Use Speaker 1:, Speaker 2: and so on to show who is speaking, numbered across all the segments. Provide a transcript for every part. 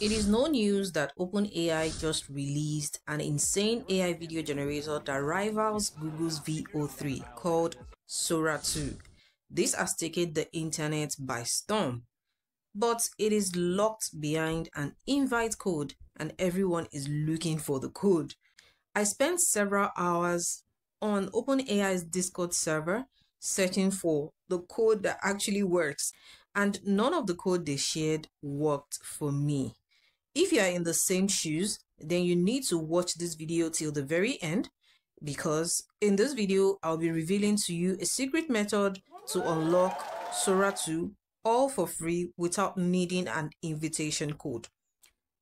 Speaker 1: It is no news that OpenAI just released an insane AI video generator that rivals Google's Veo 3 called Sora 2. This has taken the internet by storm, but it is locked behind an invite code and everyone is looking for the code. I spent several hours on OpenAI's Discord server searching for the code that actually works and none of the code they shared worked for me. If you are in the same shoes, then you need to watch this video till the very end because in this video, I'll be revealing to you a secret method to unlock Sora 2 all for free without needing an invitation code.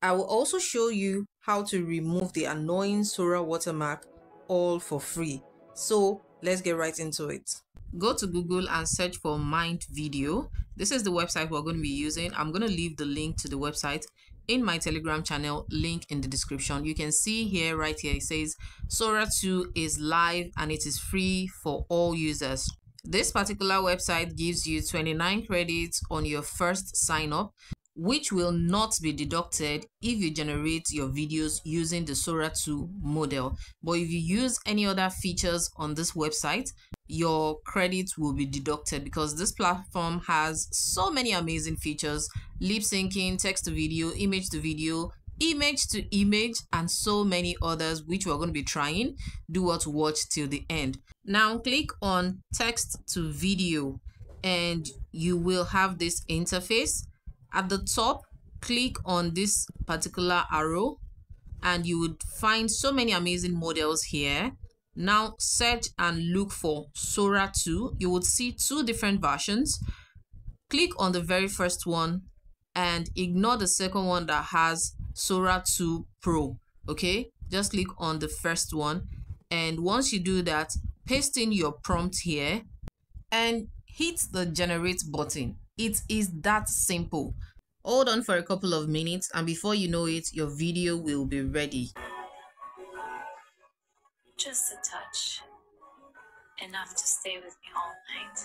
Speaker 1: I will also show you how to remove the annoying Sora watermark all for free. So let's get right into it. Go to Google and search for Mind Video. This is the website we're going to be using. I'm going to leave the link to the website in my telegram channel link in the description. You can see here right here it says sora 2 is live and it is free for all users. This particular website gives you 29 credits on your first sign up which will not be deducted if you generate your videos using the Sora 2 model. But if you use any other features on this website, your credits will be deducted because this platform has so many amazing features lip syncing, text to video, image to video, image to image, and so many others which we're going to be trying. Do what to watch till the end. Now click on text to video and you will have this interface at the top, click on this particular arrow and you would find so many amazing models here. Now search and look for Sora 2. You would see two different versions. Click on the very first one and ignore the second one that has Sora 2 Pro. Okay, just click on the first one. And once you do that, paste in your prompt here and hit the generate button. It is that simple. Hold on for a couple of minutes and before you know it, your video will be ready.
Speaker 2: Just a touch. Enough to stay with me all night.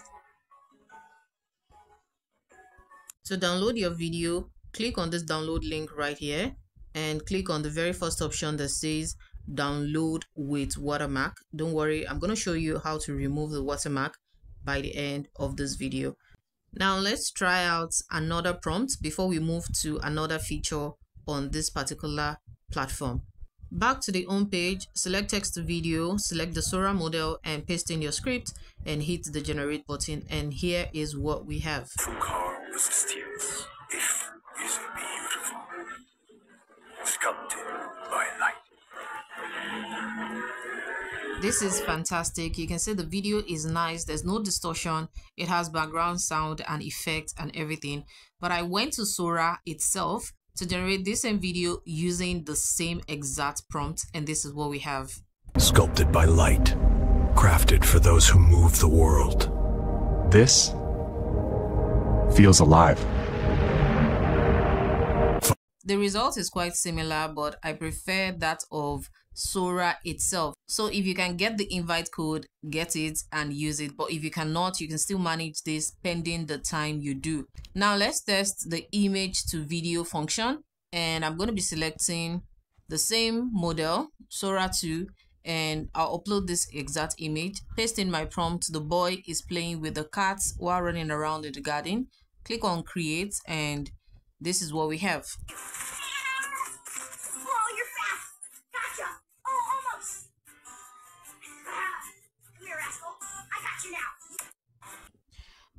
Speaker 1: So download your video, click on this download link right here and click on the very first option that says download with watermark. Don't worry, I'm going to show you how to remove the watermark by the end of this video. Now let's try out another prompt before we move to another feature on this particular platform. Back to the home page, select text to video, select the Sora model and paste in your script and hit the generate button and here is what we have.
Speaker 3: If is beautiful, sculpted
Speaker 1: This is fantastic. You can see the video is nice. There's no distortion. It has background sound and effects and everything. But I went to Sora itself to generate this same video using the same exact prompt. And this is what we have.
Speaker 3: Sculpted by light. Crafted for those who move the world.
Speaker 4: This feels alive.
Speaker 1: The result is quite similar, but I prefer that of Sora itself. So if you can get the invite code, get it and use it. But if you cannot, you can still manage this pending the time you do. Now let's test the image to video function. And I'm going to be selecting the same model, Sora 2, and I'll upload this exact image. Paste in my prompt, the boy is playing with the cats while running around in the garden. Click on create and this is what we have.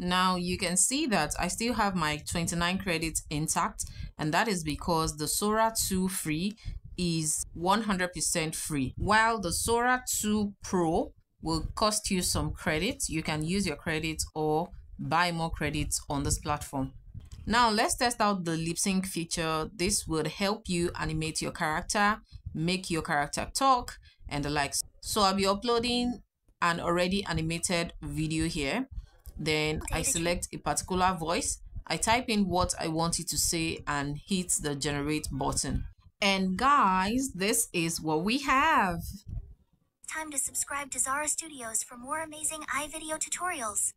Speaker 1: Now you can see that I still have my 29 credits intact and that is because the Sora 2 free is 100% free while the Sora 2 Pro will cost you some credits. You can use your credits or buy more credits on this platform. Now let's test out the lip sync feature. This would help you animate your character, make your character talk and the likes. So I'll be uploading an already animated video here then I select a particular voice. I type in what I want it to say and hit the generate button. And guys, this is what we have.
Speaker 5: Time to subscribe to Zara Studioz for more amazing AI video tutorials.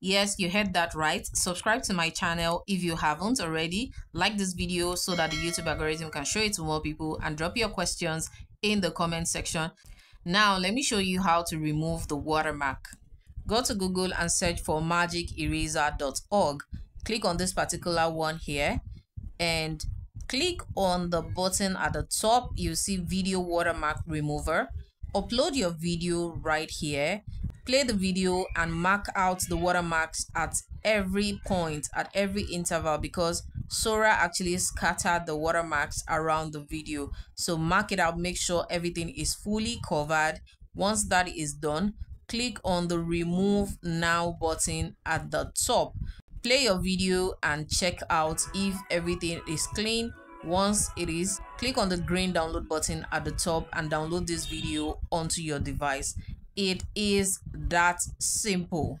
Speaker 1: Yes, you heard that right. Subscribe to my channel if you haven't already. Like this video so that the YouTube algorithm can show it to more people and drop your questions in the comment section. Now, let me show you how to remove the watermark. Go to Google and search for magiceraser.org. Click on this particular one here and click on the button at the top. You see video watermark remover. Upload your video right here play the video and mark out the watermarks at every point at every interval because Sora actually scattered the watermarks around the video so mark it out make sure everything is fully covered once that is done click on the remove now button at the top play your video and check out if everything is clean once it is click on the green download button at the top and download this video onto your device it is that simple.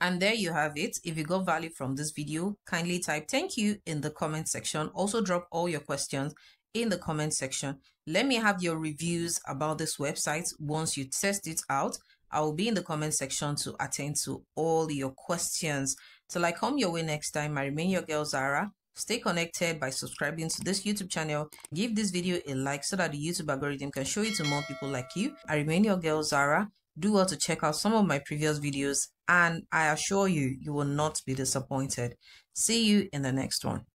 Speaker 1: And there you have it. If you got value from this video, kindly type thank you in the comment section. Also drop all your questions in the comment section. Let me have your reviews about this website once you test it out. I will be in the comment section to attend to all your questions. Till I come your way next time, I remain your girl Zara. Stay connected by subscribing to this YouTube channel. Give this video a like so that the YouTube algorithm can show it to more people like you. I remain your girl Zara do well to check out some of my previous videos and I assure you, you will not be disappointed. See you in the next one.